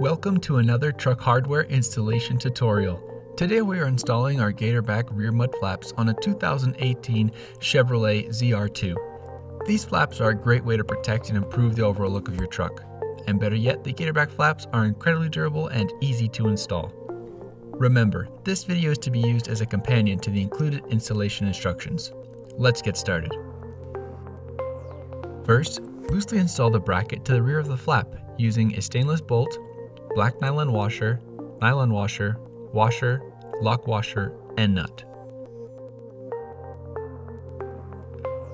Welcome to another truck hardware installation tutorial. Today we are installing our Gatorback rear mud flaps on a 2018 Chevrolet ZR2. These flaps are a great way to protect and improve the overall look of your truck. And better yet, the Gatorback flaps are incredibly durable and easy to install. Remember, this video is to be used as a companion to the included installation instructions. Let's get started. First, loosely install the bracket to the rear of the flap using a stainless bolt, black nylon washer, nylon washer, washer, lock washer, and nut.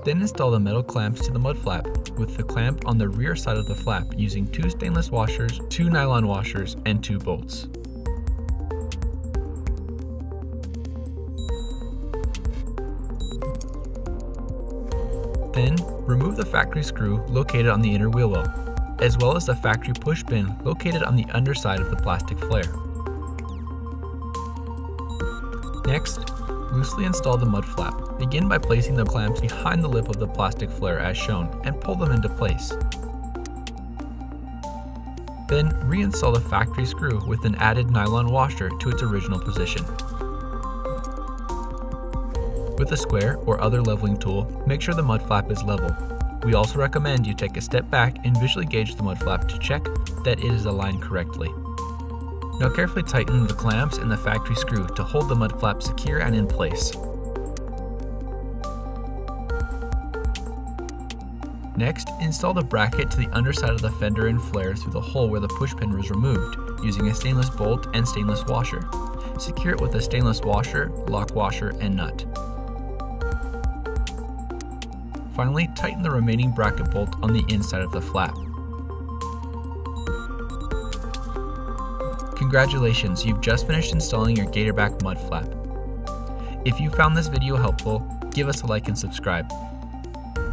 Then install the metal clamps to the mud flap with the clamp on the rear side of the flap using two stainless washers, two nylon washers, and two bolts. Then, remove the factory screw located on the inner wheel well, as well as the factory push pin located on the underside of the plastic flare. Next, loosely install the mud flap. Begin by placing the clamps behind the lip of the plastic flare as shown and pull them into place. Then reinstall the factory screw with an added nylon washer to its original position. With a square or other leveling tool, make sure the mud flap is level. We also recommend you take a step back and visually gauge the mud flap to check that it is aligned correctly. Now carefully tighten the clamps and the factory screw to hold the mud flap secure and in place. Next, install the bracket to the underside of the fender and flare through the hole where the push pin was removed, using a stainless bolt and stainless washer. Secure it with a stainless washer, lock washer, and nut. Finally, tighten the remaining bracket bolt on the inside of the flap. Congratulations, you've just finished installing your Gatorback mud flap. If you found this video helpful, give us a like and subscribe.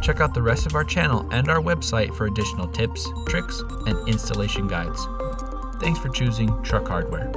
Check out the rest of our channel and our website for additional tips, tricks, and installation guides. Thanks for choosing Truck Hardware.